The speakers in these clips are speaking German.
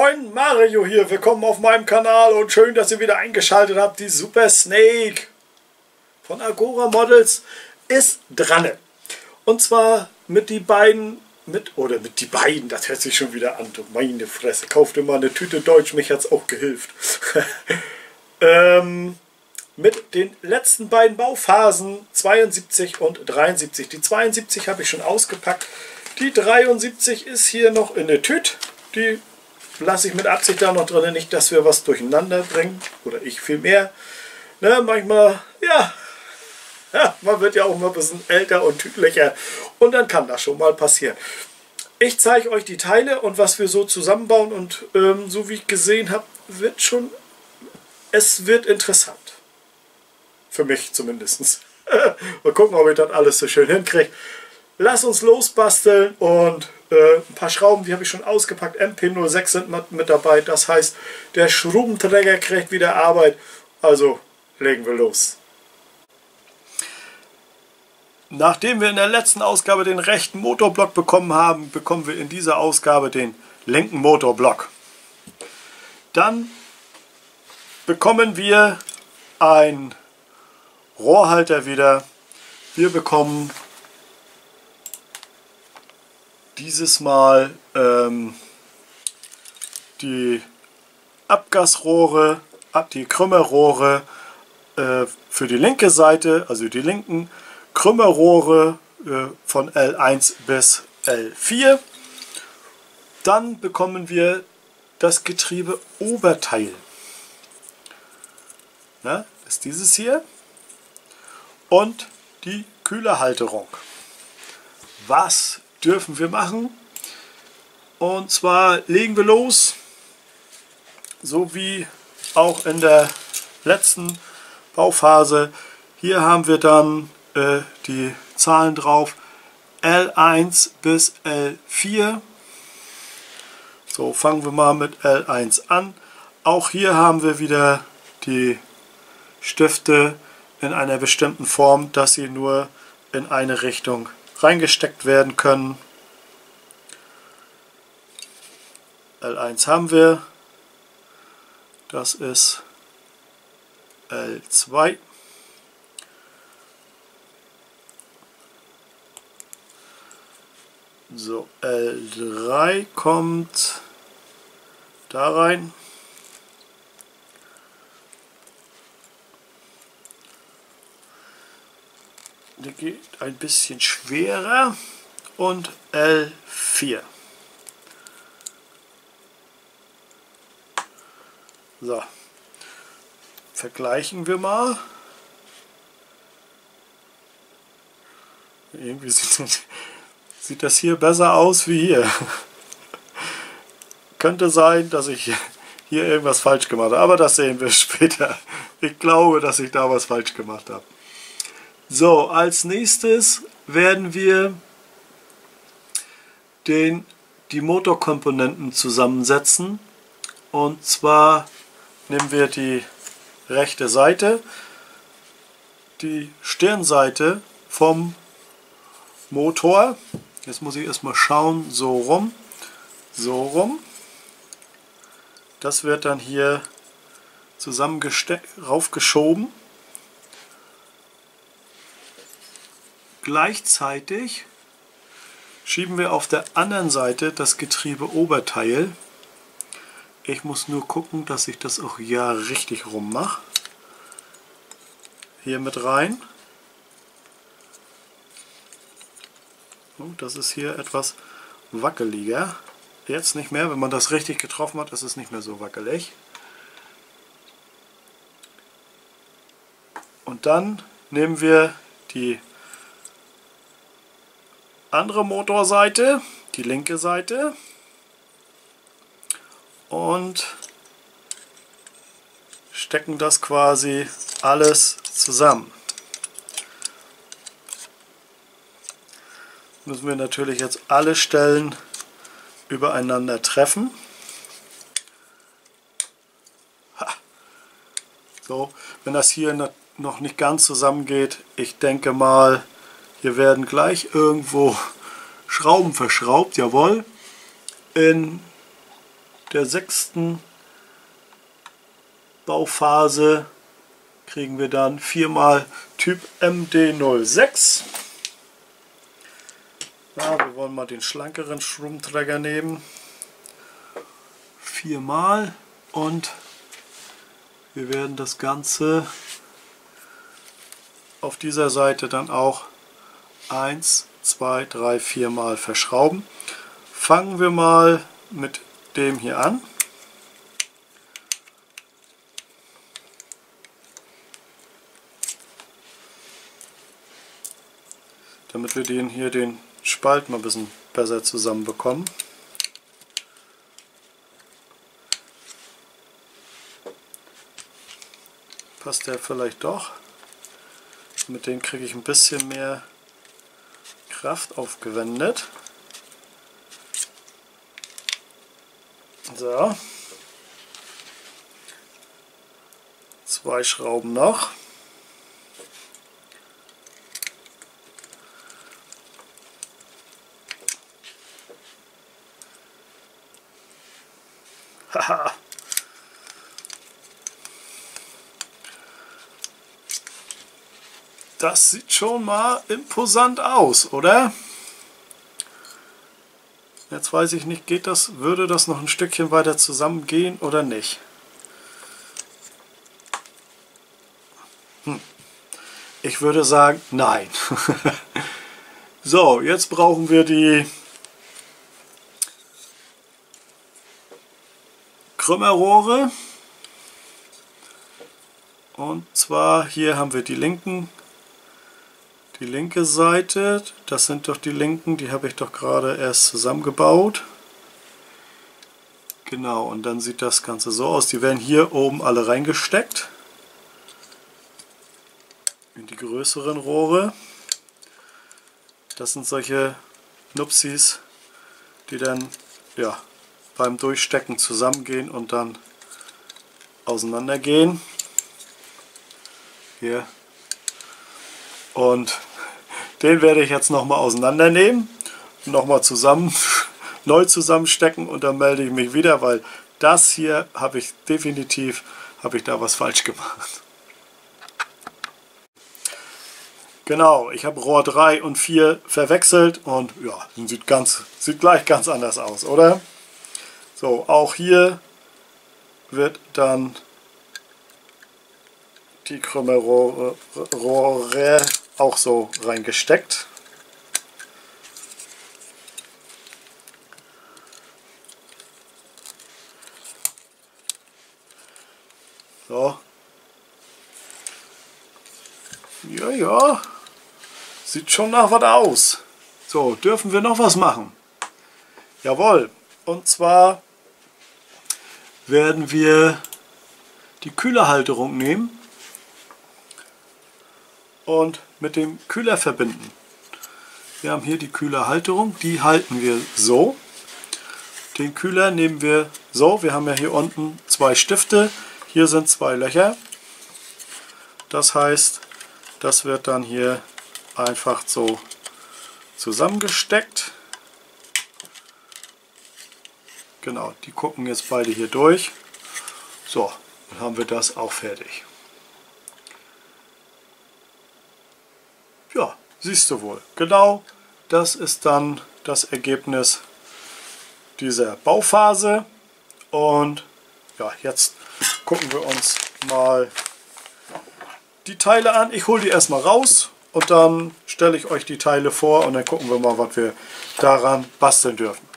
Moin, Mario hier, willkommen auf meinem Kanal und schön, dass ihr wieder eingeschaltet habt. Die Super Snake von Agora Models ist dran. Und zwar mit die beiden, mit, oder mit die beiden, das hört sich schon wieder an, du meine Fresse, kauft immer eine Tüte Deutsch, mich hat's auch gehilft. ähm, mit den letzten beiden Bauphasen 72 und 73. Die 72 habe ich schon ausgepackt. Die 73 ist hier noch in der Tüte. Die lasse ich mit Absicht da noch drin, nicht, dass wir was durcheinander bringen. Oder ich viel mehr. Ne, manchmal, ja, ja, man wird ja auch mal ein bisschen älter und tütlicher. Und dann kann das schon mal passieren. Ich zeige euch die Teile und was wir so zusammenbauen. Und ähm, so wie ich gesehen habe, wird schon, es wird interessant. Für mich zumindest. mal gucken, ob ich das alles so schön hinkriege. Lass uns losbasteln und äh, ein paar Schrauben, die habe ich schon ausgepackt. MP06 sind mit dabei. Das heißt, der Schraubenträger kriegt wieder Arbeit. Also legen wir los. Nachdem wir in der letzten Ausgabe den rechten Motorblock bekommen haben, bekommen wir in dieser Ausgabe den linken Motorblock. Dann bekommen wir ein Rohrhalter wieder. Wir bekommen dieses Mal ähm, die Abgasrohre, die Krümmerrohre äh, für die linke Seite, also die linken Krümmerrohre äh, von L1 bis L4. Dann bekommen wir das Getriebe-Oberteil. Ja, ist dieses hier. Und die Kühlerhalterung. Was dürfen wir machen. Und zwar legen wir los, so wie auch in der letzten Bauphase. Hier haben wir dann äh, die Zahlen drauf, L1 bis L4. So, fangen wir mal mit L1 an. Auch hier haben wir wieder die Stifte in einer bestimmten Form, dass sie nur in eine Richtung reingesteckt werden können. L1 haben wir. Das ist L2. So, L3 kommt da rein. Der geht ein bisschen schwerer und L4. So, vergleichen wir mal. Irgendwie sieht sieht das hier besser aus wie hier. Könnte sein, dass ich hier irgendwas falsch gemacht habe, aber das sehen wir später. Ich glaube, dass ich da was falsch gemacht habe. So, als nächstes werden wir den, die Motorkomponenten zusammensetzen. Und zwar nehmen wir die rechte Seite, die Stirnseite vom Motor. Jetzt muss ich erstmal schauen, so rum, so rum. Das wird dann hier zusammen raufgeschoben. Gleichzeitig schieben wir auf der anderen Seite das Getriebe-Oberteil. Ich muss nur gucken, dass ich das auch ja richtig rum mache. Hier mit rein. Oh, das ist hier etwas wackeliger. Jetzt nicht mehr, wenn man das richtig getroffen hat, ist es nicht mehr so wackelig. Und dann nehmen wir die andere Motorseite, die linke Seite und stecken das quasi alles zusammen. Müssen wir natürlich jetzt alle Stellen übereinander treffen. So, wenn das hier noch nicht ganz zusammengeht, ich denke mal, hier werden gleich irgendwo Schrauben verschraubt, jawohl. In der sechsten Bauphase kriegen wir dann viermal Typ MD06. Ja, wir wollen mal den schlankeren Stromträger nehmen. Viermal und wir werden das Ganze auf dieser Seite dann auch 1, 2, 3, 4 Mal verschrauben. Fangen wir mal mit dem hier an. Damit wir den hier den Spalt mal ein bisschen besser zusammenbekommen. Passt der vielleicht doch? Mit dem kriege ich ein bisschen mehr Kraft aufgewendet. So. Zwei Schrauben noch. Haha. Das sieht schon mal imposant aus, oder? Jetzt weiß ich nicht, geht das, würde das noch ein Stückchen weiter zusammengehen oder nicht? Hm. Ich würde sagen, nein. so, jetzt brauchen wir die Krümmerrohre. Und zwar hier haben wir die linken die linke Seite, das sind doch die linken, die habe ich doch gerade erst zusammengebaut. Genau, und dann sieht das Ganze so aus. Die werden hier oben alle reingesteckt. In die größeren Rohre. Das sind solche Nupsis, die dann ja, beim Durchstecken zusammengehen und dann auseinandergehen. Hier. Und den werde ich jetzt nochmal auseinandernehmen, nochmal zusammen, neu zusammenstecken und dann melde ich mich wieder, weil das hier habe ich definitiv, habe ich da was falsch gemacht. Genau, ich habe Rohr 3 und 4 verwechselt und ja, sieht, ganz, sieht gleich ganz anders aus, oder? So, auch hier wird dann die Krümmelrohre auch so reingesteckt. So. Ja, ja. Sieht schon nach was aus. So, dürfen wir noch was machen? Jawohl. Und zwar werden wir die Kühlerhalterung nehmen und mit dem Kühler verbinden. Wir haben hier die Kühlerhalterung, die halten wir so. Den Kühler nehmen wir so, wir haben ja hier unten zwei Stifte, hier sind zwei Löcher. Das heißt, das wird dann hier einfach so zusammengesteckt. Genau, die gucken jetzt beide hier durch. So, dann haben wir das auch fertig. Ja, siehst du wohl. Genau das ist dann das Ergebnis dieser Bauphase. Und ja, jetzt gucken wir uns mal die Teile an. Ich hole die erstmal raus und dann stelle ich euch die Teile vor und dann gucken wir mal, was wir daran basteln dürfen.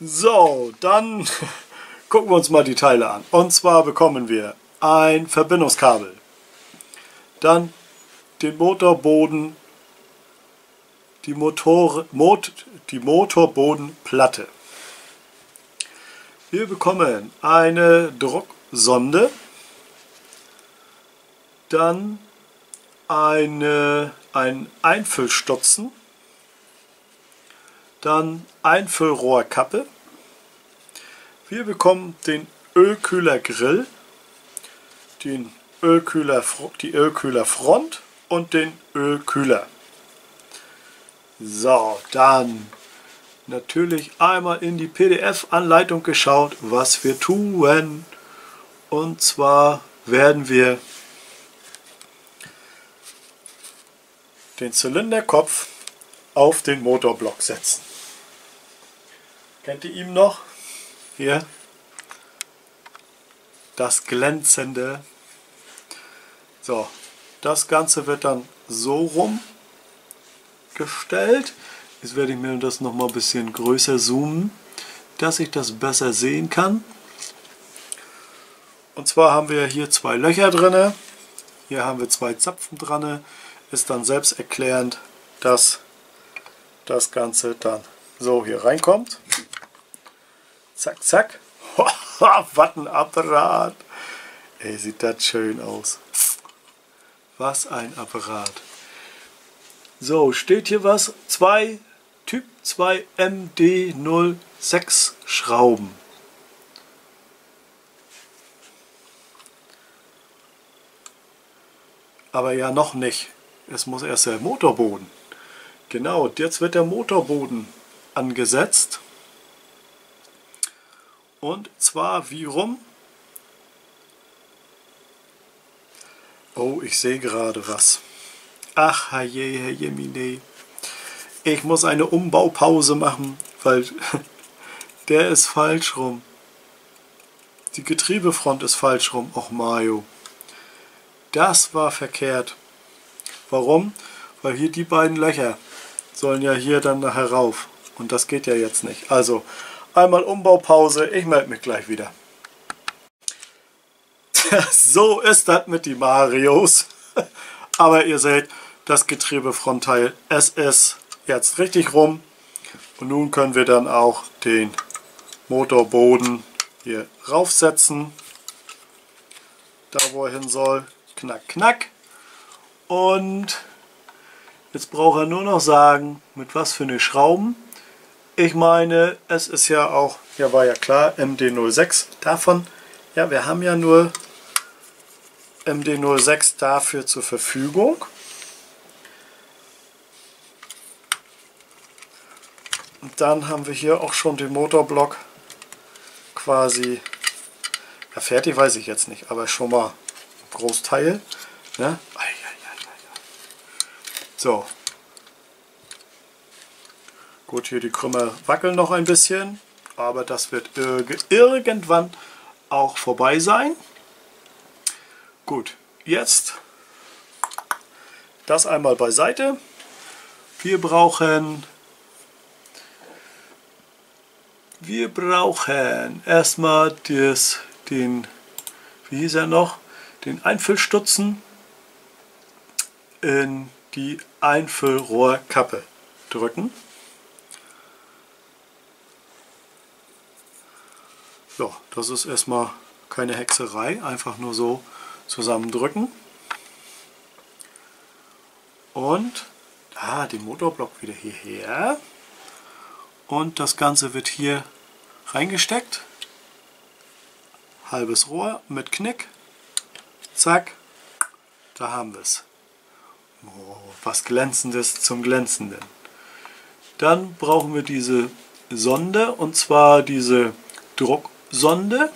So, dann gucken wir uns mal die Teile an. Und zwar bekommen wir ein Verbindungskabel, dann den Motorboden, die, Motor, Mot, die Motorbodenplatte. Wir bekommen eine Drucksonde, dann eine, ein Einfüllstutzen, dann Einfüllrohrkappe. Wir bekommen den Ölkühlergrill, den Ölkühler, die Ölkühlerfront und den Ölkühler. So, dann natürlich einmal in die PDF-Anleitung geschaut, was wir tun. Und zwar werden wir den Zylinderkopf auf den Motorblock setzen. Kennt ihr ihn noch? Hier. Das glänzende. So, das Ganze wird dann so rum gestellt. Jetzt werde ich mir das noch mal ein bisschen größer zoomen, dass ich das besser sehen kann. Und zwar haben wir hier zwei Löcher drin. Hier haben wir zwei Zapfen dran. Ist dann selbsterklärend, dass das Ganze dann so hier reinkommt. Zack, zack. Was ein Apparat. Ey, sieht das schön aus. Was ein Apparat. So, steht hier was? Zwei Typ 2 MD06 Schrauben. Aber ja noch nicht. Es muss erst der Motorboden. Genau, jetzt wird der Motorboden angesetzt. Und zwar wie rum? Oh, ich sehe gerade was. Ach, herrje, Herr Jemine. Ich muss eine Umbaupause machen, weil der ist falsch rum. Die Getriebefront ist falsch rum. Och, Mario. Das war verkehrt. Warum? Weil hier die beiden Löcher sollen ja hier dann nachher rauf. Und das geht ja jetzt nicht. Also, einmal Umbaupause. Ich melde mich gleich wieder. so ist das mit die Marios. Aber ihr seht, das Getriebefrontteil, es ist jetzt richtig rum. Und nun können wir dann auch den Motorboden hier raufsetzen. Da wo er hin soll. Knack, knack. Und jetzt braucht er nur noch sagen, mit was für eine Schrauben. Ich meine, es ist ja auch, ja war ja klar, MD06 davon. Ja, wir haben ja nur MD06 dafür zur Verfügung. Und dann haben wir hier auch schon den Motorblock quasi, ja fertig weiß ich jetzt nicht, aber schon mal ein Großteil. Ne? So. Gut, hier die Krümmer wackeln noch ein bisschen, aber das wird irgendwann auch vorbei sein. Gut, jetzt das einmal beiseite. Wir brauchen wir brauchen erstmal das, den, wie hieß er noch, den Einfüllstutzen in die Einfüllrohrkappe drücken. Ja, das ist erstmal keine Hexerei, einfach nur so zusammendrücken. Und ah, den Motorblock wieder hierher. Und das Ganze wird hier reingesteckt. Halbes Rohr mit Knick. Zack. Da haben wir es. Oh, was Glänzendes zum Glänzenden. Dann brauchen wir diese Sonde und zwar diese Drucksonde.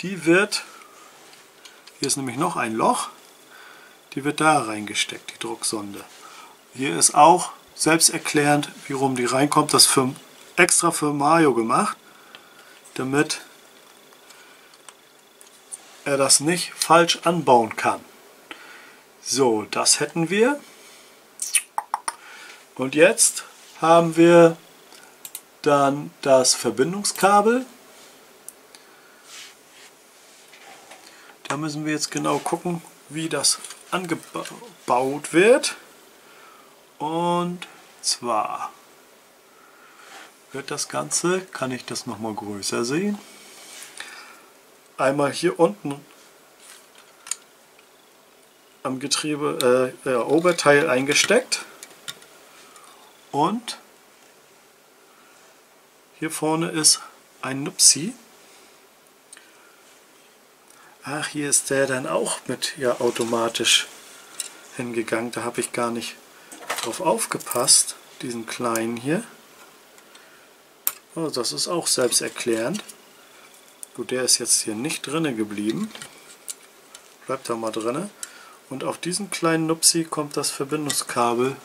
Die wird, hier ist nämlich noch ein Loch, die wird da reingesteckt, die Drucksonde. Hier ist auch selbsterklärend, wie rum die reinkommt. Das für, extra für Mario gemacht, damit er das nicht falsch anbauen kann. So, das hätten wir. Und jetzt haben wir dann das Verbindungskabel. Da müssen wir jetzt genau gucken, wie das angebaut wird. Und zwar wird das Ganze, kann ich das nochmal größer sehen, einmal hier unten am Getriebe äh, Oberteil eingesteckt und hier vorne ist ein Nupsi. Ach, hier ist der dann auch mit ja automatisch hingegangen. Da habe ich gar nicht drauf aufgepasst. diesen kleinen hier. Oh, das ist auch selbsterklärend. Gut, der ist jetzt hier nicht drinne geblieben. Bleibt da mal drinne. Und auf diesen kleinen Nupsi kommt das Verbindungskabel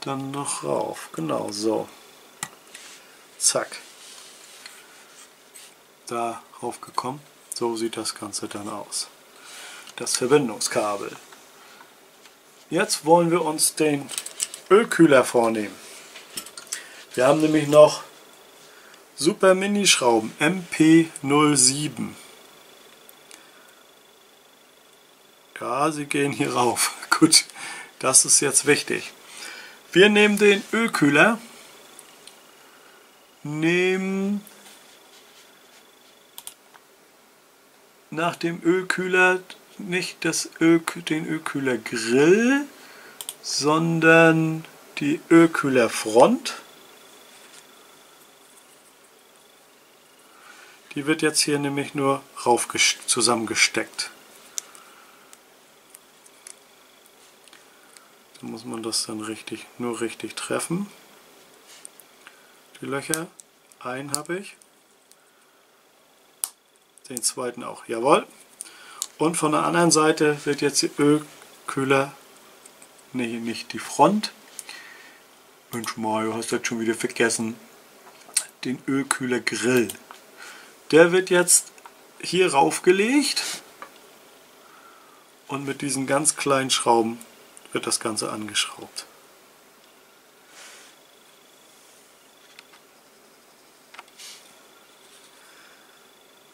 dann noch rauf. Genau so. Zack. Da raufgekommen. So sieht das Ganze dann aus. Das Verbindungskabel. Jetzt wollen wir uns den Ölkühler vornehmen. Wir haben nämlich noch Super Mini Schrauben MP07. Ja, sie gehen hier rauf. Gut, das ist jetzt wichtig. Wir nehmen den Ölkühler, nehmen nach dem Ölkühler nicht das Öl, den Ölkühler Grill, sondern die Ölkühlerfront. Die wird jetzt hier nämlich nur rauf zusammengesteckt. Da muss man das dann richtig, nur richtig treffen. Die Löcher, einen habe ich. Den zweiten auch, jawohl. Und von der anderen Seite wird jetzt die Ölkühler, nee, nicht die Front. Mensch Mario, hast du das schon wieder vergessen. Den Ölkühler Grill. Der wird jetzt hier raufgelegt und mit diesen ganz kleinen Schrauben wird das Ganze angeschraubt.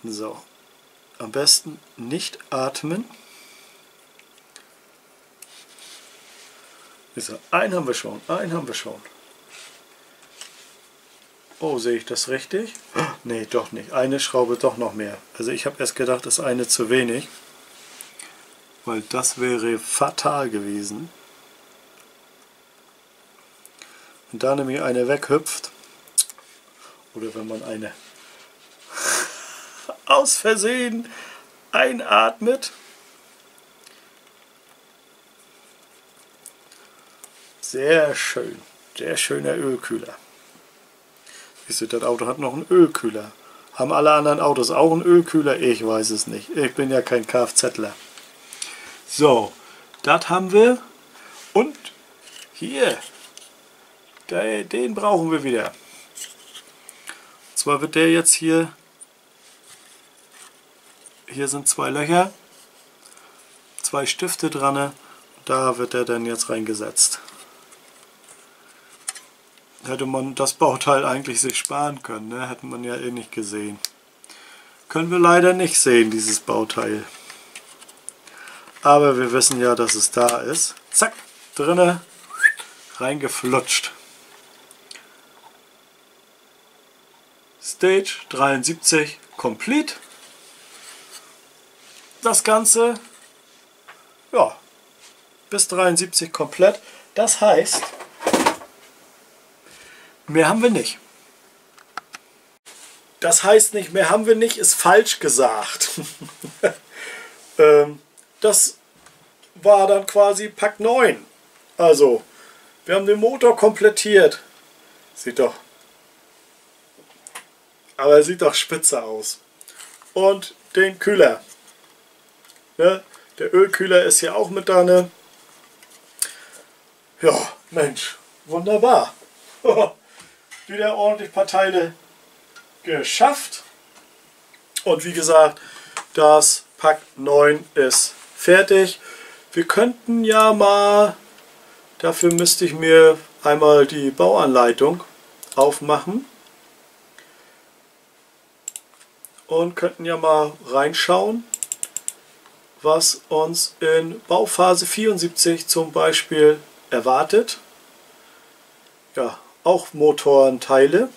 So, am besten nicht atmen. So, einen haben wir schon, einen haben wir schon. Oh, sehe ich das richtig? Nee, doch nicht. Eine Schraube doch noch mehr. Also ich habe erst gedacht, das ist eine zu wenig. Weil das wäre fatal gewesen. Wenn da nämlich eine weghüpft, oder wenn man eine aus Versehen einatmet, sehr schön, sehr schöner Ölkühler. Siehst du, das Auto hat noch einen Ölkühler. Haben alle anderen Autos auch einen Ölkühler? Ich weiß es nicht. Ich bin ja kein Kfzler. So, das haben wir. Und hier, den brauchen wir wieder. Und zwar wird der jetzt hier, hier sind zwei Löcher, zwei Stifte dran. Da wird er dann jetzt reingesetzt hätte man das Bauteil eigentlich sich sparen können. Ne? Hätte man ja eh nicht gesehen. Können wir leider nicht sehen, dieses Bauteil. Aber wir wissen ja, dass es da ist. Zack, drinne, reingeflutscht. Stage 73 complete. Das Ganze, ja, bis 73 komplett. Das heißt, Mehr haben wir nicht. Das heißt nicht, mehr haben wir nicht, ist falsch gesagt. ähm, das war dann quasi Pack 9. Also, wir haben den Motor komplettiert. Sieht doch. Aber er sieht doch spitze aus. Und den Kühler. Ne? Der Ölkühler ist hier auch mit dran. Ja, Mensch, wunderbar. wieder ordentlich paar Teile geschafft. Und wie gesagt, das Pack 9 ist fertig. Wir könnten ja mal, dafür müsste ich mir einmal die Bauanleitung aufmachen. Und könnten ja mal reinschauen, was uns in Bauphase 74 zum Beispiel erwartet. Ja, auch Motorenteile.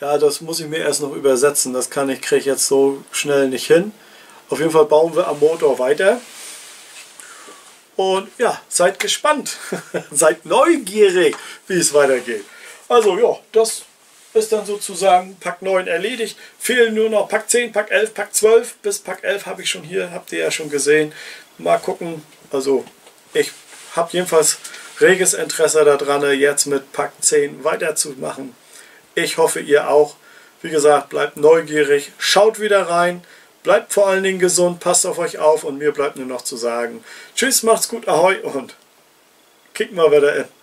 Ja, das muss ich mir erst noch übersetzen. Das kann ich, kriege ich jetzt so schnell nicht hin. Auf jeden Fall bauen wir am Motor weiter. Und ja, seid gespannt. seid neugierig, wie es weitergeht. Also ja, das ist dann sozusagen Pack 9 erledigt. Fehlen nur noch Pack 10, Pack 11, Pack 12. Bis Pack 11 habe ich schon hier, habt ihr ja schon gesehen. Mal gucken. Also ich habe jedenfalls reges Interesse daran, jetzt mit Pack 10 weiterzumachen. Ich hoffe, ihr auch. Wie gesagt, bleibt neugierig, schaut wieder rein, bleibt vor allen Dingen gesund, passt auf euch auf und mir bleibt nur noch zu sagen, tschüss, macht's gut, ahoi und kick mal wieder in.